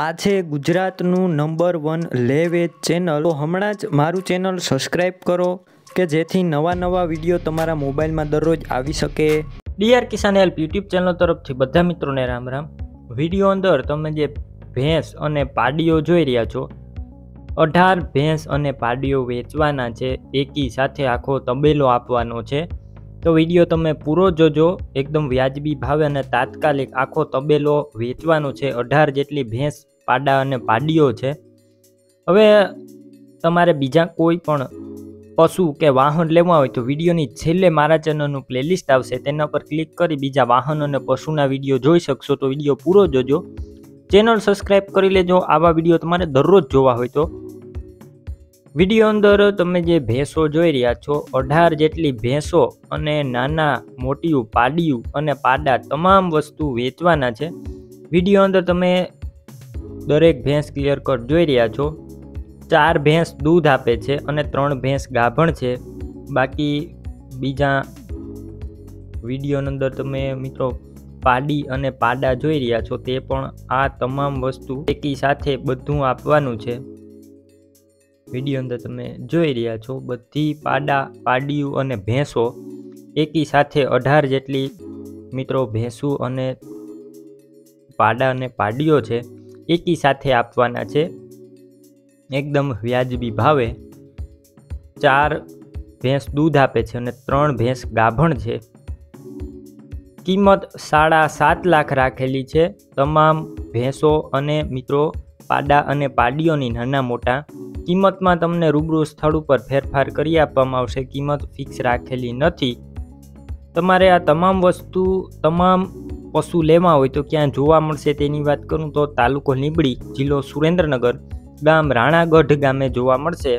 આ છે ગુજરાતનું નંબર વન લે વેજ ચેનલ. તો હમણાં જ મારું ચેનલ સબસ્ક્રાઈબ કરો, કે જેથી નવા નવા વીડિયો તમારા મોબાઈલમાં દરરોજ આવી શકે. DR Kisan help YouTube channel તરફથી બધા મિત્રોને રામ રામ. વીડિયો અંદર તમે જે ભેંસ અને પાડીઓ જોઈ રહ્યા છો, અઢાર ભેંસ અને પાડીઓ વેચવાના છે, એકી સાથે આખો તબેલો આપવાનો છે. તો વીડિયો તમે પૂરો જોજો, એકદમ વ્યાજબી ભાવે અને તાત્કાલિક આખો તબેલો વેચવાનો છે. અઢાર જેટલી ભેંસ, પાડા અને પાડીઓ છે. હવે તમારે બીજા કોઈ પણ પશુ કે વાહન લેવા હોય તો વિડીયોની છેલ્લે મારા ચેનલનું પ્લેલિસ્ટ આવશે. તેના પર ક્લિક કરી બીજા વાહન અને પશુના વીડિયો જોઈ શકશો તો વીડિયો પૂરો જોજો. ચેનલ સબસ્ક્રાઈબ કરી લેજો. આવા વીડિયો તમારે દરરોજ જોવા હોય તો. વીડિયો અંદર તમે જે ભેંસો જોઈ રહ્યા છો, અઢાર જેટલી ભેંસો અને નાના, મોટીયું, પાડિયું અને પાડા તમામ વસ્તુ વેચવાના છે. વીડિયો અંદર તમે દરેક ભેંસ ક્લિયર કટ જોઈ રહ્યા છો. ચાર ભેંસ દૂધ આપે છે અને ત્રણ ભેંસ ગાભણ છે. બાકી બીજા વિડીયોની અંદર તમે મિત્રો પાડી અને પાડા જોઈ રહ્યા છો, તે પણ આ તમામ વસ્તુ એકી સાથે બધું આપવાનું છે. વીડિયો અંદર તમે જોઈ રહ્યા છો, બધી પાડા પાડીયું અને ભેંસો એકી સાથે અઢાર જેટલી મિત્રો ભેંસું અને પાડા અને પાડીઓ છે, એકી સાથે આપવાના છે. એકદમ વ્યાજબી ભાવે ચાર ભેંસ દૂધ આપે છે અને ત્રણ ભેંસ ગાભણ છે. કિંમત સાડા સાત લાખ રાખેલી છે. તમામ ભેંસો અને મિત્રો પાડા અને પાડીઓની નાના મોટા કિંમતમાં તમને રૂબરૂ સ્થળ ઉપર ફેરફાર કરી આપવામાં આવશે. કિંમત ફિક્સ રાખેલી નથી. તમારે આ તમામ વસ્તુ, તમામ પશુ લેવા હોય તો ક્યાં જોવા મળશે તેની વાત કરું તો તાલુકો લીંબડી જિલ્લો સુરેન્દ્રનગર, ગામ રાણાગઢ ગામે જોવા મળશે.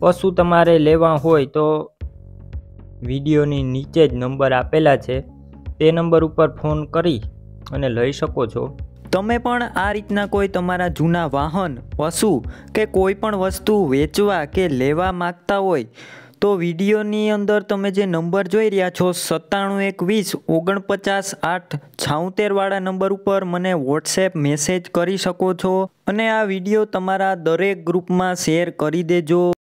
પશુ તમારે લેવા હોય તો વિડીયોની નીચે જ નંબર આપેલા છે. તે નંબર ઉપર ફોન કરી અને લઈ શકો છો. તમે પણ આ રીતના કોઈ તમારા જૂના વાહન, પશુ કે કોઈ પણ વસ્તુ વેચવા કે લેવા માગતા હોય, તો વિડીયોની અંદર તમે જે નંબર જોઈ રહ્યા છો સત્તાણું એક વીસ ઓગણપચાસ આઠ છાઉતેરવાળા નંબર ઉપર મને વોટ્સએપ મેસેજ કરી શકો છો અને આ વીડિયો તમારા દરેક ગ્રુપમાં શેર કરી દેજો.